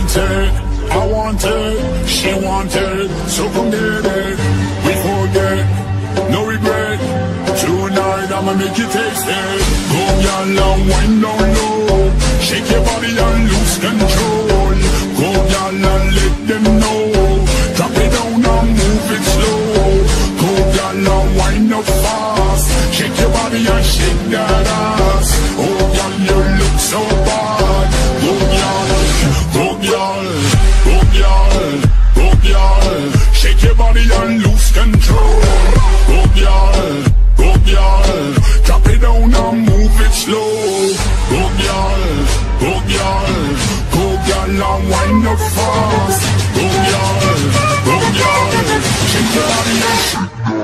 want it, I want it, she want it, so come get it. We forget, no regret. Tonight I'ma make you taste it. Go y'all long wind down low, shake your body and lose control. Go y'all and let them know. Drop it down and move it slow. Go y'all and wind up fast, shake your body and shake that ass. control. Go girl, go girl, drop it down and move it slow. Go girl, go girl, go girl and wind up fast. Go girl, go girl, shake your body and shake.